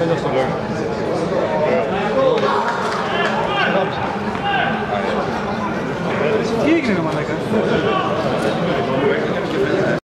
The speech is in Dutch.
En dat is toch leuk? Kijk nog maar lekker.